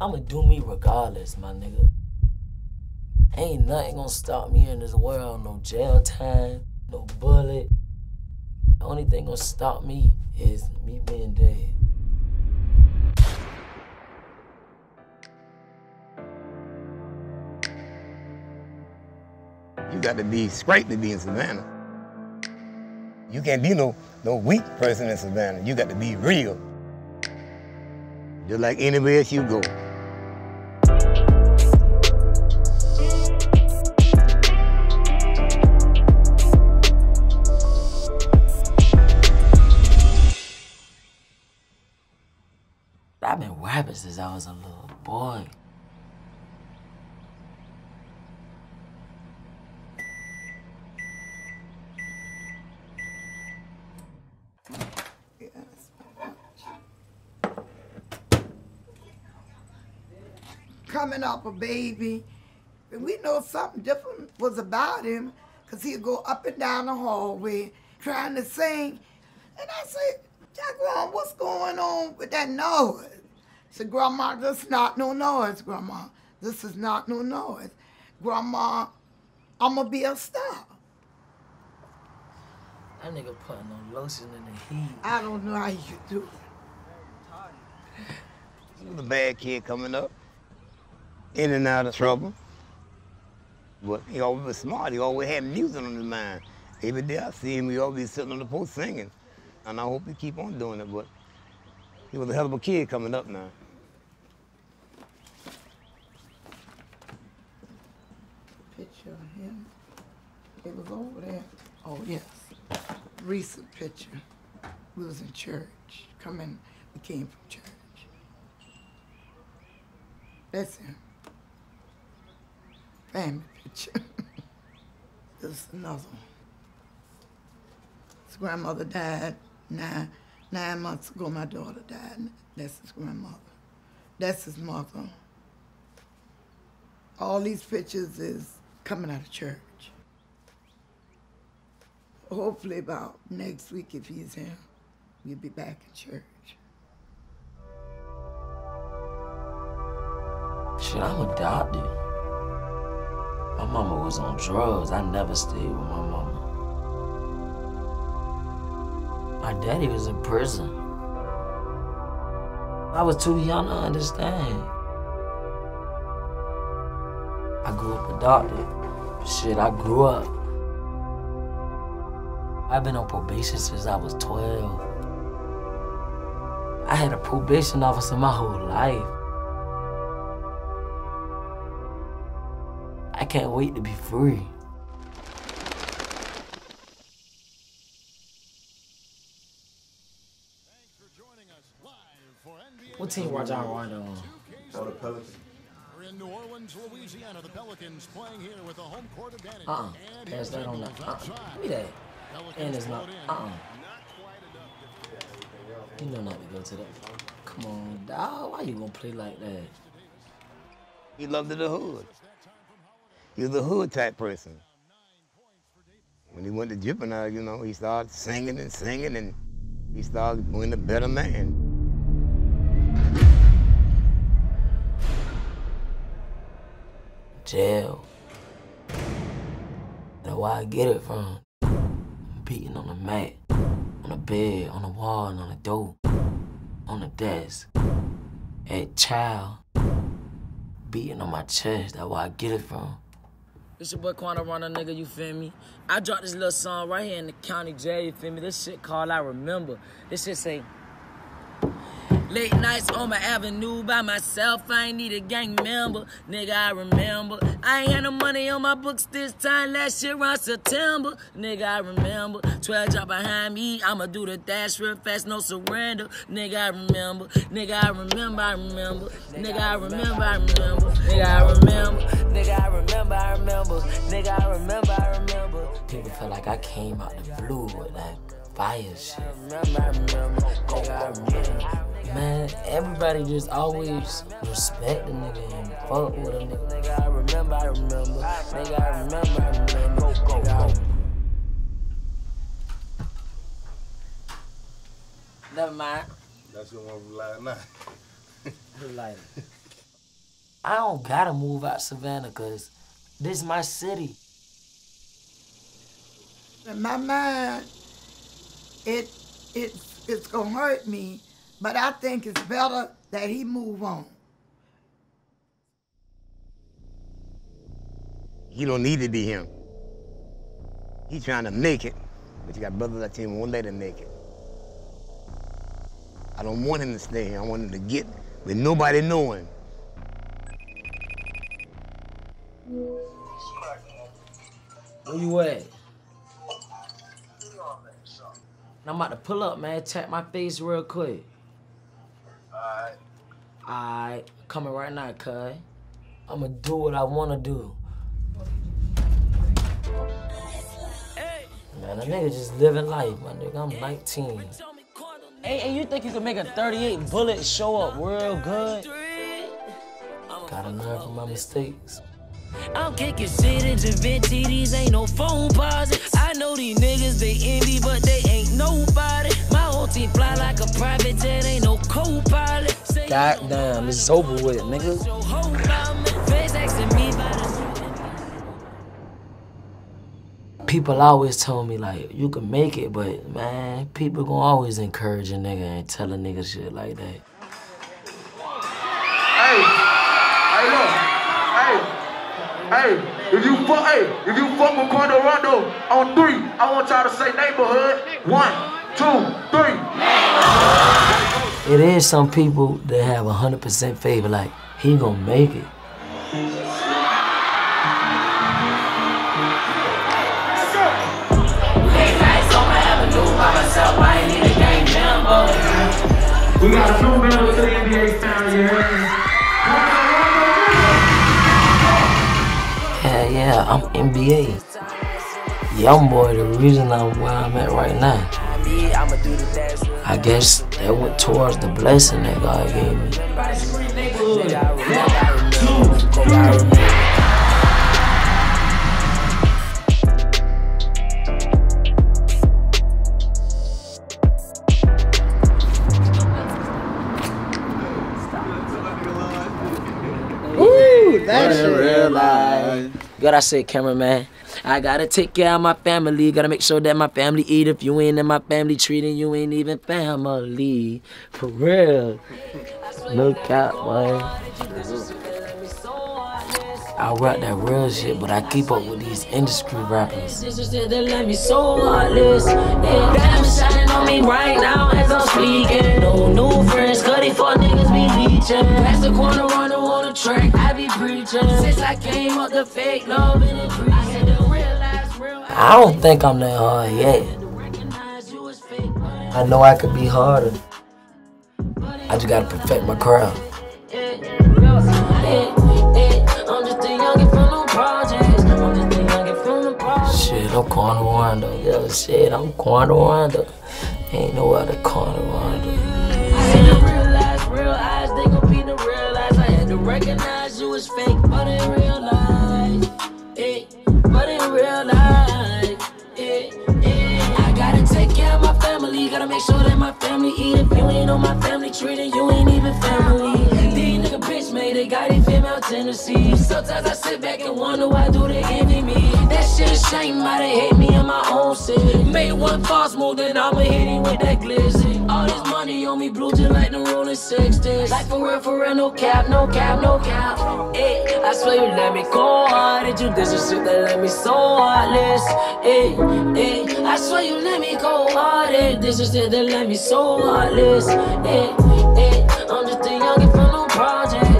I'ma do me regardless, my nigga. Ain't nothing gonna stop me in this world. No jail time, no bullet. The only thing gonna stop me is me being dead. You got to be straight to be in Savannah. You can't be no no weak person in Savannah. You got to be real. Just like anywhere else you go. Since I was a little boy. coming up a baby. And we know something different was about him because he'd go up and down the hallway trying to sing. And I said, Jaquan, what's going on with that noise? I said, Grandma, this is not no noise, Grandma. This is not no noise. Grandma, I'm going to be a star. That nigga putting on lotion in the heat. I don't know how you do it. He was a bad kid coming up, in and out of trouble. But he always was smart. He always had music on his mind. Every day I see him, he always be sitting on the post singing. And I hope he keep on doing it, but he was a hell of a kid coming up now. Picture of him. It was over there. Oh, yes. Recent picture. We was in church. Coming, we came from church. That's him. Family picture. this another one. His grandmother died nine, nine months ago. My daughter died. That's his grandmother. That's his mother. All these pictures is coming out of church. Hopefully about next week, if he's here, we'll be back in church. Shit, I'm adopted. My mama was on drugs. I never stayed with my mama. My daddy was in prison. I was too young to understand. I grew up adopted. Shit, I grew up. I've been on probation since I was 12. I had a probation officer my whole life. I can't wait to be free. What team watch I Rwanda on? Oh, the Pelicans. We're in New Orleans, Louisiana. The Pelicans playing here with a home court advantage. Uh-uh. And Pass here's that on the. Bengals Uh-uh. Give me that. Pelicans And it's not. float in. Uh-uh. You know not to go to that. Come on, dog. Why you gonna play like that? He loved the hood. He was a hood type person. When he went to juvenile, you know, he started singing and singing and he started being a better man. Jail. That's where I get it from. Beating on the mat, on the bed, on the wall, and on the door, on the desk. At child, beating on my chest. That's where I get it from. It's your boy Quando Rondo, nigga, you feel me? I dropped this little song right here in the county jail, you feel me? This shit called I Remember. This shit say, Late nights on my avenue by myself. I ain't need a gang member. Nigga, I remember. I ain't had no money on my books this time. Last year around September. Nigga, I remember. 12 drop behind me. I'ma do the dash real fast, no surrender. Nigga, I remember. Nigga, I remember. I remember. Nigga, I remember. I remember. Nigga, I remember. Nigga, I remember. I remember. Nigga, I remember. I remember. People feel like I came out the blue with that fire shit. I remember. I remember. Everybody just always respect the nigga and fuck with a nigga. Nigga, I remember, I remember. Nigga, I remember, I remember. Go, go, go. Never mind. That's the one from last night. Who lighter? I don't gotta move out Savannah because this is my city. In my mind, it it it's gonna hurt me, but I think it's better that he move on. He don't need to be him. He's trying to make it, but you got brothers that tell him won't let him make it. I don't want him to stay here. I want him to get with nobody knowing. Where you at? I'm about to pull up, man. Tap my face real quick. Alright. Alright, coming right now, cuz. I'ma do what I wanna do. Man, a nigga just living life, my nigga. I'm 19. Hey, and you think you can make a 38 bullet show up real good? Gotta learn from my mistakes. I'm kicking shit into Venti, these ain't no phone pauses. I know these niggas, they envy, but they ain't nobody. My whole team fly like a private jet, ain't no co-pilot. Say it's over with, nigga. your whole mama. Face asking me about the People always told me, like, you can make it, but, man, people gonna always encourage a nigga and tell a nigga shit like that. Hey, hey, look, hey, hey, if you fuck, hey, if you fuck with Quando Rondo on three, I want y'all to say neighborhood. One, two, three. It is some people that have 100% favor, like, he gonna make it. We got a new member to the NBA. Yeah, yeah, I'm NBA. YoungBoy, the reason I'm where I'm at right now. I guess that went towards the blessing that God gave me. That's real life. You gotta say, cameraman, I gotta take care of my family. Gotta make sure that my family eat. If you ain't in my family treating, you ain't even family. For real. No cap, man. I rap that real shit, but I keep up with these industry rappers. That let me so heartless. Yeah, diamonds shining on me right now as I'm speaking. No new friends, these four niggas be leeching. Pass the corner on the track, I be preaching. Since I came up the fake love and the I don't think I'm that hard yet. I know I could be harder. I just gotta perfect my craft. Shit, I'm Quando Rondo. Yo, shit, I'm Quando Rondo. Ain't no other Quando to recognize you was fake, but in real life, eh, but in real life, gotta make sure that my family eat. If you ain't on my family treating, you ain't even family. These nigga bitch made it, got these female tendencies. Sometimes I sit back and wonder why do they envy me? That shit a shame, they hate me in my own city. Made one false move, then I'ma hit him with that glizzy. All this money on me, blue just like the rolling sixties. Like for real, for real, no cap, no cap, no cap. Hey, I swear you let me go hard. Did you this is shit that let me so heartless? Hey, hey, I swear you let me go hard. This is shit that let me so heartless. Hey, hey, I'm just a youngin' from the projects.